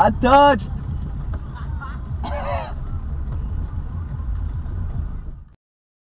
I dodged.